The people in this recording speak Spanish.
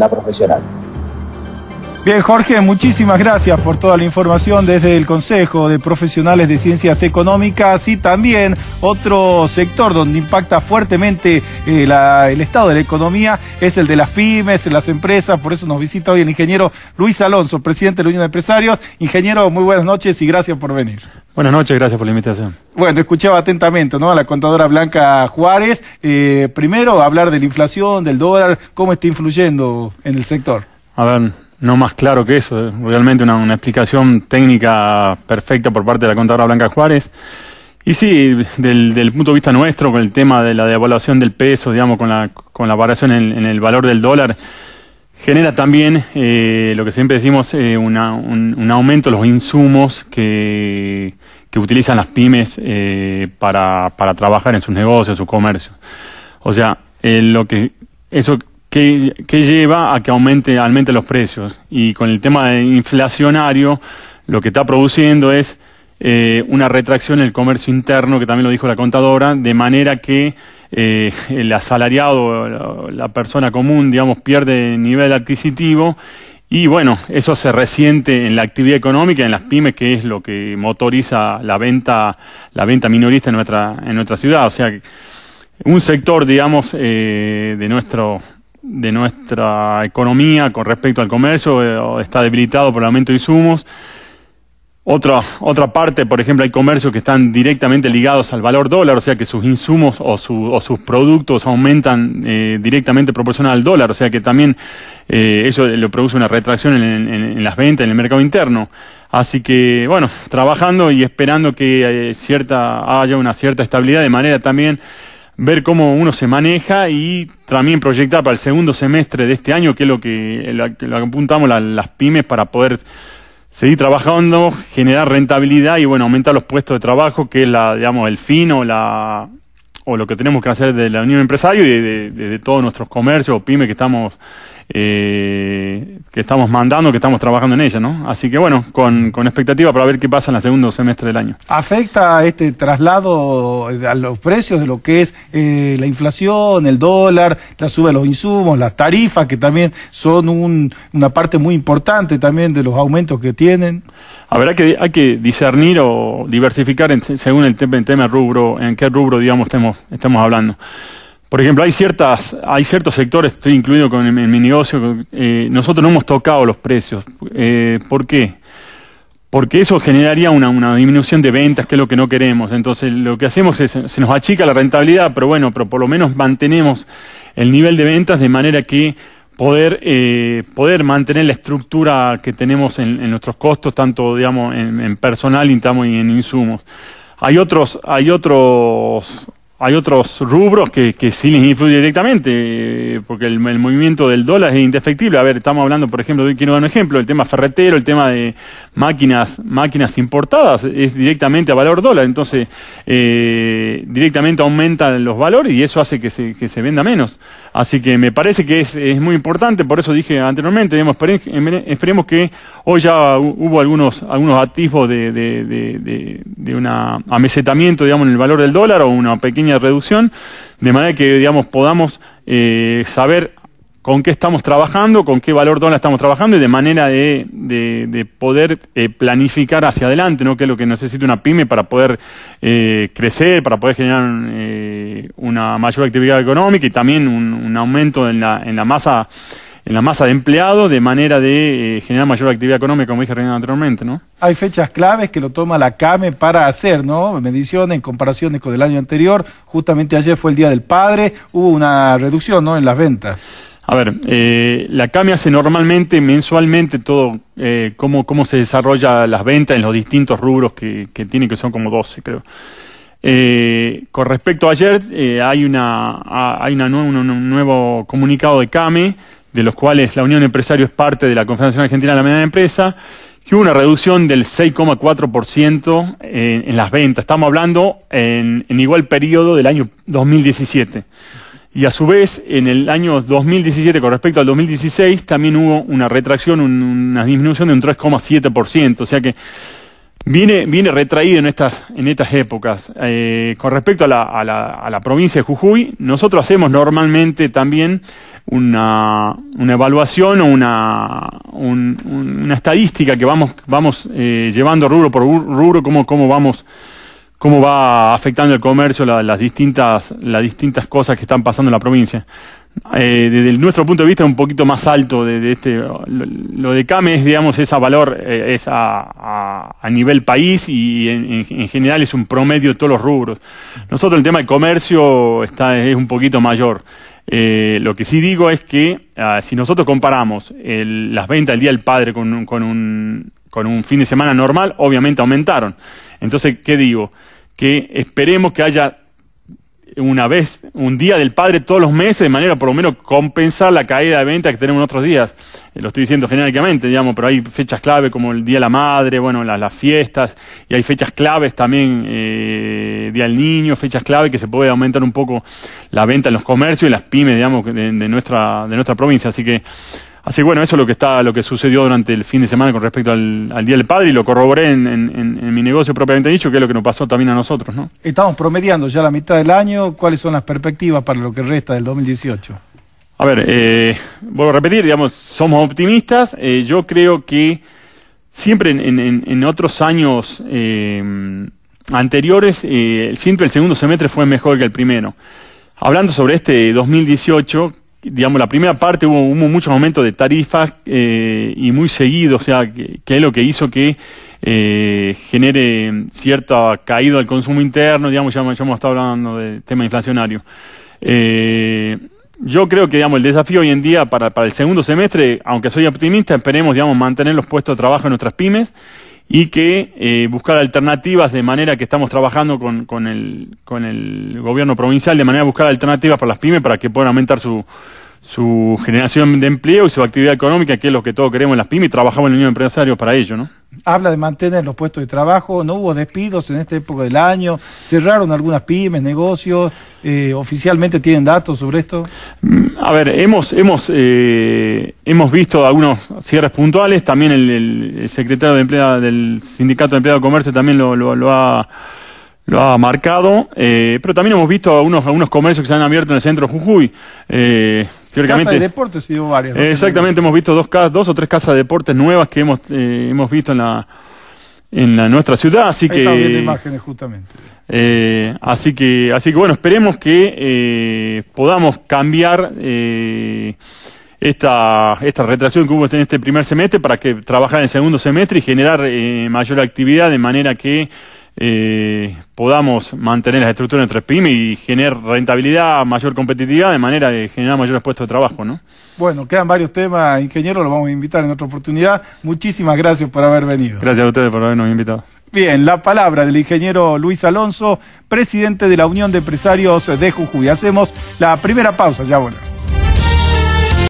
la profesional. Bien, Jorge, muchísimas gracias por toda la información desde el Consejo de Profesionales de Ciencias Económicas y también otro sector donde impacta fuertemente eh, el estado de la economía es el de las pymes, las empresas. Por eso nos visita hoy el ingeniero Luis Alonso, presidente de la Unión de Empresarios. Ingeniero, muy buenas noches y gracias por venir. Buenas noches, gracias por la invitación. Bueno, escuchaba atentamente ¿no? a la contadora Blanca Juárez. Eh, primero, hablar de la inflación, del dólar, cómo está influyendo en el sector. A ver, no más claro que eso, realmente una, explicación técnica perfecta por parte de la contadora Blanca Juárez. Y sí, del, punto de vista nuestro, con el tema de la devaluación del peso, digamos, con la, con la variación en, el valor del dólar, genera también eh, lo que siempre decimos, eh, un, aumento de los insumos que, que utilizan las pymes eh, para, para trabajar en sus negocios, su comercio. O sea, lo que eso que, lleva a que aumente, aumente los precios. Y con el tema inflacionario, lo que está produciendo es eh, una retracción en el comercio interno, que también lo dijo la contadora, de manera que eh, el asalariado, la, persona común, digamos, pierde nivel adquisitivo y bueno, eso se resiente en la actividad económica, en las pymes, que es lo que motoriza la venta, la venta minorista en nuestra, en nuestra ciudad. O sea, un sector, digamos, eh, de nuestro de nuestra economía con respecto al comercio eh, está debilitado por el aumento de insumos. Otra, otra parte, por ejemplo, hay comercios que están directamente ligados al valor dólar, o sea que sus insumos o, o sus productos aumentan eh, directamente proporcional al dólar, o sea que también eh, eso le produce una retracción en, las ventas, en el mercado interno. Así que, bueno, trabajando y esperando que cierta, haya una cierta estabilidad de manera también ver cómo uno se maneja y también proyectar para el segundo semestre de este año, que es lo que, lo, apuntamos las pymes para poder seguir trabajando, generar rentabilidad y bueno, aumentar los puestos de trabajo, que es la, digamos, el fin o la o lo que tenemos que hacer de la Unión Empresario y de, todos nuestros comercios o pymes que estamos eh, que estamos mandando, que estamos trabajando en ella, ¿no? Así que bueno, con, con, expectativa para ver qué pasa en el segundo semestre del año. ¿Afecta este traslado a los precios de lo que es eh, la inflación, el dólar, la sube de los insumos, las tarifas, que también son un, una parte muy importante también de los aumentos que tienen? A ver, hay que, hay que discernir o diversificar según el tema, el tema rubro, en qué rubro, digamos, estemos, estemos hablando. Por ejemplo, hay ciertas, hay ciertos sectores, estoy incluido con en mi negocio, eh, nosotros no hemos tocado los precios. Eh, ¿Por qué? Porque eso generaría una, una, disminución de ventas, que es lo que no queremos. Entonces, lo que hacemos es, se nos achica la rentabilidad, pero bueno, pero por lo menos mantenemos el nivel de ventas de manera que poder, eh, poder mantener la estructura que tenemos en, nuestros costos, tanto digamos en, en personal y en insumos. Hay otros, hay otros hay otros rubros que, que sí les influye directamente, eh, porque el, movimiento del dólar es indefectible. A ver, estamos hablando, por ejemplo, quiero dar un ejemplo, el tema ferretero, el tema de máquinas, máquinas importadas, es directamente a valor dólar. Entonces, eh, directamente aumentan los valores y eso hace que se, que se venda menos. Así que me parece que es, es muy importante, por eso dije anteriormente, esperemos que hoy ya hubo algunos, algunos atisbos de, de, de, de un amesetamiento, digamos, en el valor del dólar o una pequeña reducción, de manera que, digamos, podamos eh, saber con qué estamos trabajando, con qué valor dólar estamos trabajando y de manera de, de, poder eh, planificar hacia adelante, ¿no? que es lo que necesita una pyme para poder eh, crecer, para poder generar una mayor actividad económica y también un, un aumento en la, en la masa en la masa de empleados de manera de eh, generar mayor actividad económica, como dije anteriormente, ¿no? Hay fechas claves que lo toma la CAME para hacer, ¿no? Mediciones en comparaciones con el año anterior. Justamente ayer fue el Día del Padre, hubo una reducción, ¿no? En las ventas. A ver, eh, la CAME hace normalmente, mensualmente, todo, eh, cómo, cómo se desarrolla las ventas en los distintos rubros que, que tiene, que son como 12, creo. Eh, con respecto a ayer, hay, una, hay una, un nuevo comunicado de CAME de los cuales la Unión Empresario es parte de la Confederación Argentina de la Mediana Empresa, que hubo una reducción del 6,4% en, en, las ventas. Estamos hablando en, igual periodo del año 2017. Y a su vez, en el año 2017 con respecto al 2016, también hubo una retracción, una disminución de un 3,7%. O sea que viene, viene retraído en estas, en estas épocas. Eh, con respecto a la, a, la, a la, provincia de Jujuy, nosotros hacemos normalmente también una, una evaluación o una, un, una estadística que vamos, vamos eh, llevando rubro por rubro, cómo, cómo vamos cómo va afectando el comercio, la, las distintas, las distintas cosas que están pasando en la provincia. Eh, desde nuestro punto de vista un poquito más alto de, este lo, de CAME es digamos ese valor eh, es a, nivel país y en, en, general es un promedio de todos los rubros. Nosotros el tema del comercio está es un poquito mayor. Eh, lo que sí digo es que ah, si nosotros comparamos las ventas del día del padre con, con un con un fin de semana normal obviamente aumentaron. Entonces qué digo que esperemos que haya una vez, un día del padre todos los meses, de manera por lo menos compensar la caída de ventas que tenemos en otros días. Eh, lo estoy diciendo genéricamente, digamos, pero hay fechas clave como el Día de la Madre, bueno, las, las fiestas, y hay fechas claves también, eh, Día del Niño, fechas clave que se puede aumentar un poco la venta en los comercios y las pymes, digamos, de, de nuestra, de nuestra provincia. Así que Así que bueno, eso es lo que está, lo que sucedió durante el fin de semana con respecto al, Día del Padre y lo corroboré en, mi negocio propiamente dicho, que es lo que nos pasó también a nosotros, ¿no? Estamos promediando ya la mitad del año. ¿Cuáles son las perspectivas para lo que resta del 2018? A ver, eh, vuelvo a repetir, digamos, somos optimistas. Eh, yo creo que siempre en, otros años eh, anteriores, siempre el segundo semestre fue mejor que el primero. Hablando sobre este 2018, digamos, la primera parte hubo, hubo muchos momentos de tarifas eh, y muy seguido, o sea, que, es lo que hizo que eh, genere cierta caída del consumo interno, digamos, ya, hemos estado hablando del tema inflacionario. Eh, yo creo que, digamos, el desafío hoy en día para, para el segundo semestre, aunque soy optimista, esperemos, digamos, mantener los puestos de trabajo en nuestras pymes y que eh, buscar alternativas de manera que estamos trabajando con, con, el, con el gobierno provincial, de manera de buscar alternativas para las pymes para que puedan aumentar su, su generación de empleo y su actividad económica, que es lo que todos queremos en las pymes, y trabajamos en la Unión de Empresarios para ello, ¿no? Habla de mantener los puestos de trabajo, no hubo despidos en esta época del año, cerraron algunas pymes, negocios, eh, oficialmente tienen datos sobre esto. Mm, a ver, hemos hemos eh, hemos visto algunos cierres puntuales, también el, secretario de empleo del sindicato de empleado de comercio también lo, lo, ha lo ha marcado, eh, pero también hemos visto algunos, algunos comercios que se han abierto en el centro de Jujuy. Eh, Casa de deportes y varias. exactamente, hemos visto dos, dos o tres casas de deportes nuevas que hemos, eh, hemos visto en la, en la, nuestra ciudad, así Ahí que... viendo imágenes justamente. Eh, así que, así que bueno, esperemos que eh, podamos cambiar eh, esta, esta retracción que hubo en este primer semestre para que trabajar en el segundo semestre y generar eh, mayor actividad de manera que eh, podamos mantener las estructuras entre pymes y generar rentabilidad, mayor competitividad, de manera de generar mayores puestos de trabajo, ¿no? Bueno, quedan varios temas, ingeniero, lo vamos a invitar en otra oportunidad. Muchísimas gracias por haber venido. Gracias a ustedes por habernos invitado. Bien, la palabra del ingeniero Luis Alonso, presidente de la Unión de Empresarios de Jujuy. Hacemos la primera pausa, ya bueno.